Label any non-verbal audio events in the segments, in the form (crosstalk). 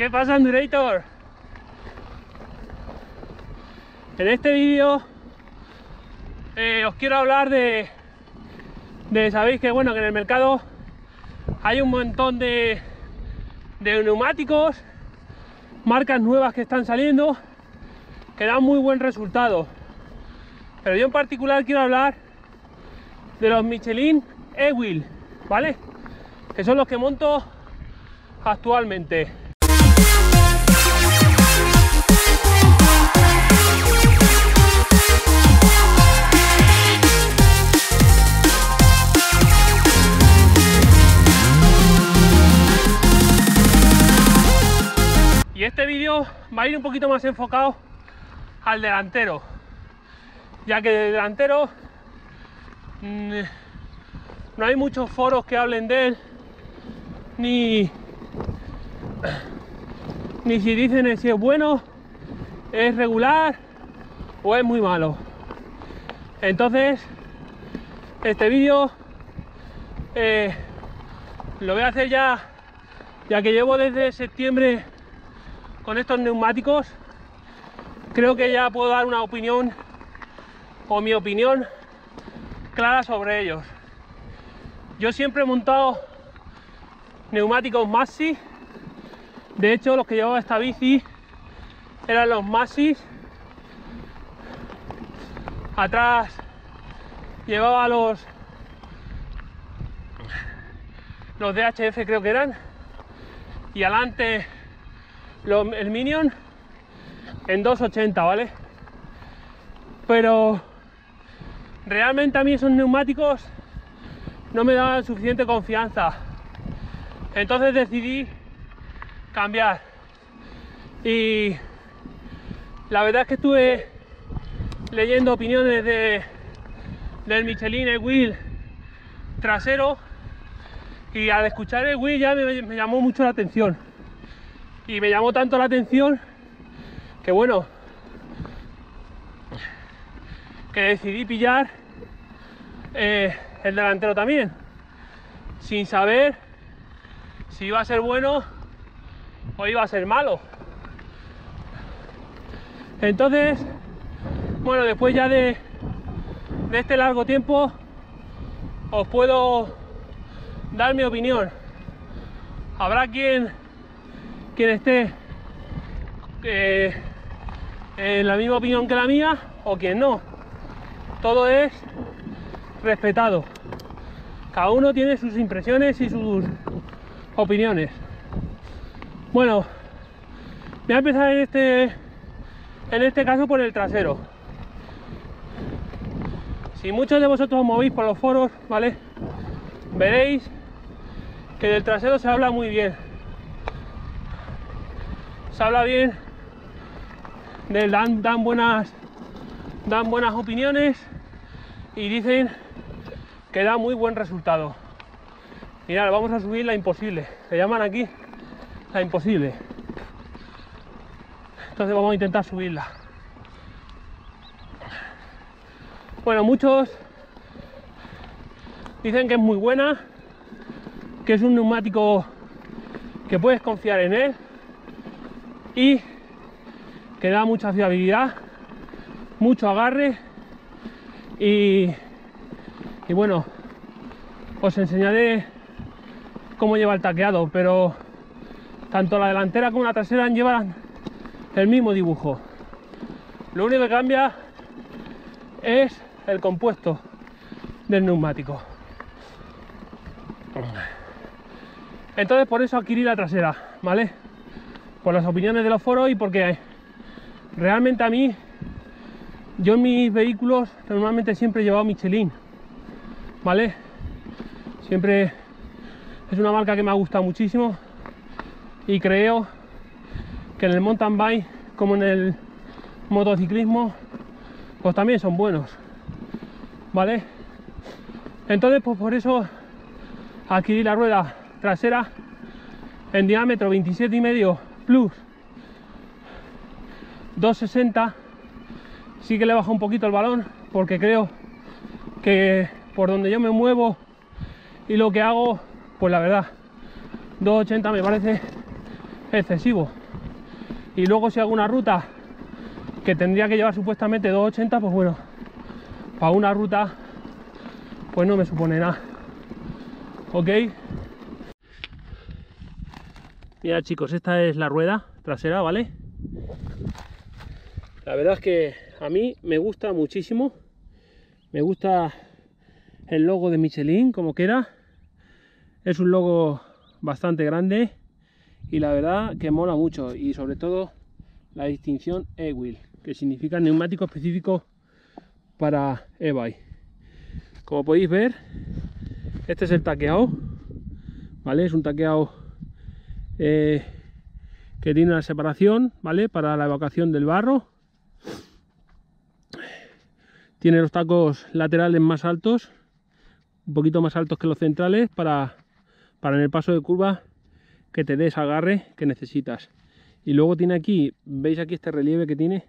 ¿Qué pasa, Endurator? En este vídeo eh, os quiero hablar de, sabéis que bueno, que en el mercado hay un montón de, de neumáticos, marcas nuevas que están saliendo, que dan muy buen resultado. Pero yo en particular quiero hablar de los Michelin E-Wheel, ¿vale? Que son los que monto actualmente. Y este vídeo va a ir un poquito más enfocado al delantero, ya que de delantero mmm, no hay muchos foros que hablen de él, ni, (clears throat) ni si dicen si es bueno, es regular o es muy malo. Entonces, este vídeo eh, lo voy a hacer ya, ya que llevo desde septiembre con estos neumáticos, creo que ya puedo dar una opinión o mi opinión clara sobre ellos. Yo siempre he montado neumáticos Maxi. De hecho, los que llevaba esta bici eran los Maxis. Atrás llevaba los los DHF creo que eran. Y adelante el Minion en 280, ¿vale? Pero realmente a mí esos neumáticos no me daban suficiente confianza. Entonces decidí cambiar. Y la verdad es que estuve leyendo opiniones de, del Michelin el wheel trasero y al escuchar el wheel ya me llamó mucho la atención. Y me llamó tanto la atención que bueno, que decidí pillar eh, el delantero también, sin saber si iba a ser bueno o iba a ser malo. Entonces, bueno, después ya de, de este largo tiempo, os puedo dar mi opinión. Habrá quien, quien esté eh, en la misma opinión que la mía o quien no. Todo es respetado. Cada uno tiene sus impresiones y sus opiniones. Bueno, voy a empezar en este, en este caso por el trasero. Si muchos de vosotros os movéis por los foros, ¿vale? Veréis que del trasero se habla muy bien. Habla bien, dan, buenas, dan buenas opiniones y dicen que da muy buen resultado. Mirad, vamos a subir la imposible. Se llaman aquí la imposible. Entonces vamos a intentar subirla. Bueno, muchos dicen que es muy buena, que es un neumático que puedes confiar en él y que da mucha fiabilidad, mucho agarre y, y bueno, os enseñaré cómo lleva el taqueado, pero tanto la delantera como la trasera llevan el mismo dibujo. Lo único que cambia es el compuesto del neumático. Entonces por eso adquirí la trasera, ¿vale? Por las opiniones de los foros y porque realmente a mí, yo en mis vehículos normalmente siempre he llevado Michelin, ¿vale? Siempre es una marca que me ha gustado muchísimo y creo que en el mountain bike como en el motociclismo pues también son buenos vale entonces pues por eso adquirí la rueda trasera en diámetro 27 y medio plus 260 sí que le bajo un poquito el balón porque creo que por donde yo me muevo y lo que hago pues la verdad 280 me parece excesivo. Y luego si hago una ruta que tendría que llevar supuestamente 280, pues bueno, para una ruta pues no me supone nada. ¿Ok? Mira chicos, esta es la rueda trasera, ¿vale? La verdad es que a mí me gusta muchísimo. Me gusta el logo de Michelin, como queda. Es un logo bastante grande y la verdad que mola mucho. Y sobre todo la distinción E-Wheel, que significa neumático específico para e-bike. Como podéis ver, este es el taqueado, ¿vale? Es un taqueado eh, que tiene una separación, ¿vale? Para la evacuación del barro. Tiene los tacos laterales más altos, un poquito más altos que los centrales para, para en el paso de curva que te des agarre que necesitas. Y luego tiene aquí, veis aquí este relieve que tiene,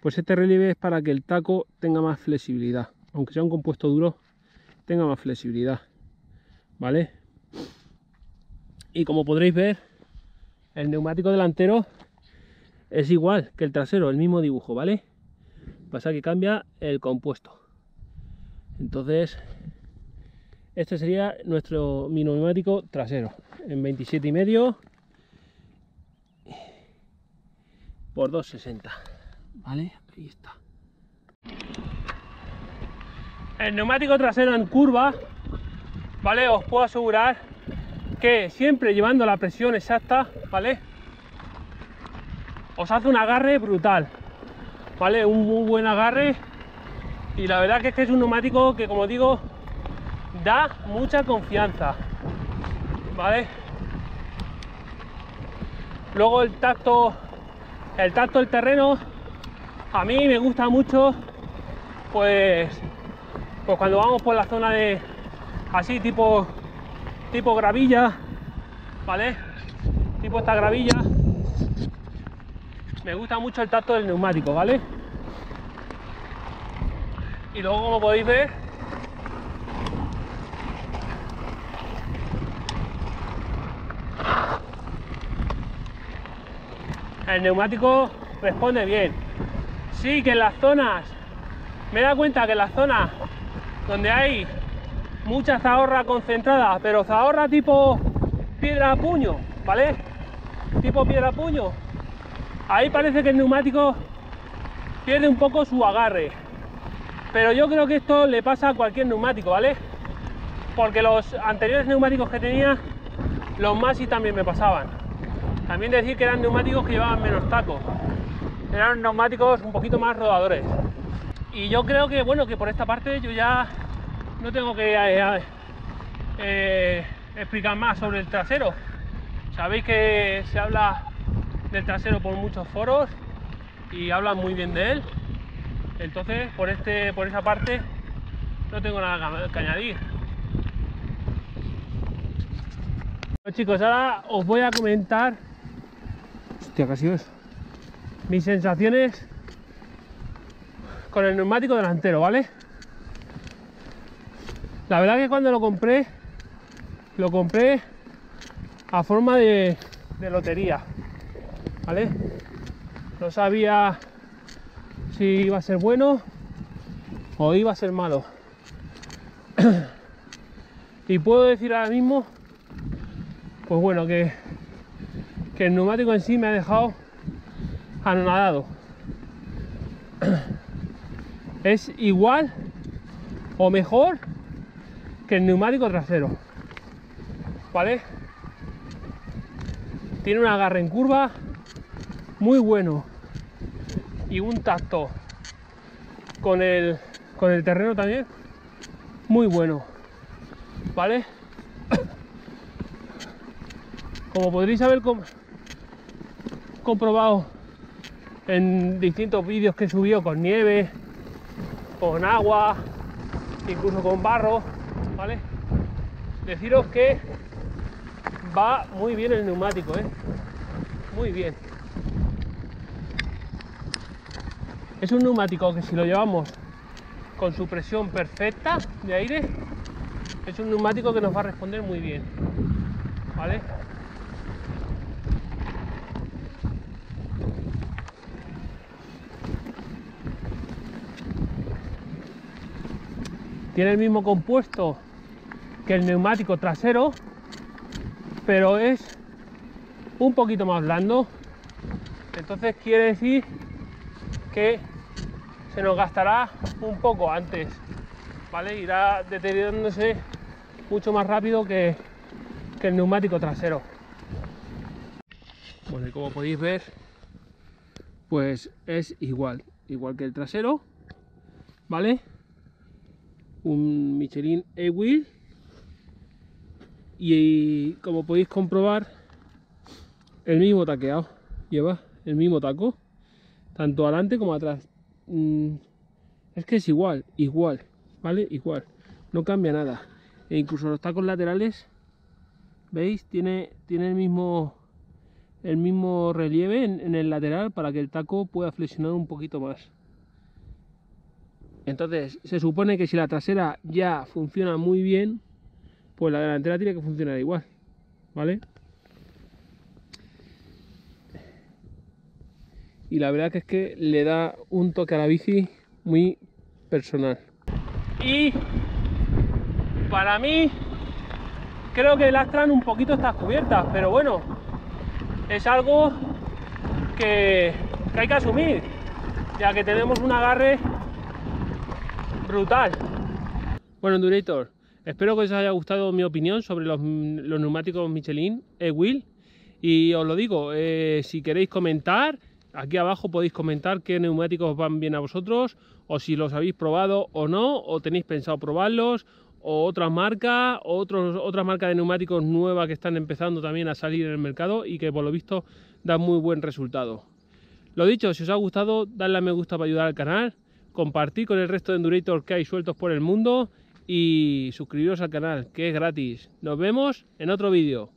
pues este relieve es para que el taco tenga más flexibilidad, aunque sea un compuesto duro, tenga más flexibilidad, ¿vale? Y como podréis ver, el neumático delantero es igual que el trasero, el mismo dibujo, ¿vale? Pasa que cambia el compuesto. Entonces, este sería nuestro neumático trasero en 27 y medio por 260 vale ahí está el neumático trasero en curva vale os puedo asegurar que siempre llevando la presión exacta vale os hace un agarre brutal vale un muy buen agarre. Y la verdad que es que es un neumático que como digo da mucha confianza vale luego el tacto el tacto del terreno a mí me gusta mucho pues pues cuando vamos por la zona de así tipo tipo gravilla vale tipo esta gravilla. Me gusta mucho el tacto del neumático vale y luego como podéis ver el neumático responde bien. Sí que en las zonas, me he dado cuenta que en las zonas donde hay mucha zahorra concentrada, pero zahorra tipo piedra a puño, ¿vale? Tipo piedra a puño. Ahí parece que el neumático pierde un poco su agarre. Pero yo creo que esto le pasa a cualquier neumático, ¿vale? Porque los anteriores neumáticos que tenía, los más y también me pasaban. También decir que eran neumáticos que llevaban menos tacos. Eran neumáticos un poquito más rodadores. Y yo creo que, bueno, que por esta parte yo ya no tengo que eh, eh, explicar más sobre el trasero. Sabéis que se habla del trasero por muchos foros y hablan muy bien de él. Entonces, por, este, por esa parte no tengo nada que añadir. Bueno, chicos, ahora os voy a comentar Hostia, casi es. Mis sensaciones con el neumático delantero, ¿vale? La verdad que cuando lo compré, lo compré a forma de, de lotería, ¿vale? No sabía si iba a ser bueno o iba a ser malo. (clears throat) y puedo decir ahora mismo, pues bueno, que que el neumático en sí me ha dejado anonadado. (clears throat) Es igual o mejor que el neumático trasero. ¿Vale? Tiene un agarre en curva muy bueno y un tacto con el con el terreno también muy bueno. ¿Vale? Como podréis saber comprobado en distintos vídeos que subió con nieve, con agua, incluso con barro, ¿vale? Deciros que va muy bien el neumático, ¿eh? Muy bien. Es un neumático que si lo llevamos con su presión perfecta de aire, es un neumático que nos va a responder muy bien. ¿Vale? Tiene el mismo compuesto que el neumático trasero, pero es un poquito más blando. Entonces quiere decir que se nos gastará un poco antes, ¿vale? Irá deteriorándose mucho más rápido que, que el neumático trasero. Bueno, y como podéis ver, pues es igual, igual que el trasero, ¿vale? Un Michelin E-Wheel y como podéis comprobar, el mismo taqueado, lleva el mismo taco, tanto adelante como atrás. Mm, es que es igual, igual, ¿vale? Igual, no cambia nada. E incluso los tacos laterales, ¿veis? Tiene, tiene el mismo el mismo relieve en, el lateral para que el taco pueda flexionar un poquito más. Entonces, se supone que si la trasera ya funciona muy bien, pues la delantera tiene que funcionar igual, ¿vale? Y la verdad que es que le da un toque a la bici muy personal. Y para mí, creo que lastran un poquito estas cubiertas, pero bueno, es algo que, hay que asumir, ya que tenemos un agarre brutal. Bueno, Endurator, espero que os haya gustado mi opinión sobre los, neumáticos Michelin E-Wheel. Y os lo digo, eh, si queréis comentar, aquí abajo podéis comentar qué neumáticos van bien a vosotros, o si los habéis probado o no, o tenéis pensado probarlos, o otras marcas, otros, otras marcas de neumáticos nuevas que están empezando también a salir en el mercado y que por lo visto dan muy buen resultado. Lo dicho, si os ha gustado, dadle a me gusta para ayudar al canal, compartir con el resto de Endurators que hay sueltos por el mundo y suscribiros al canal, que es gratis. Nos vemos en otro vídeo.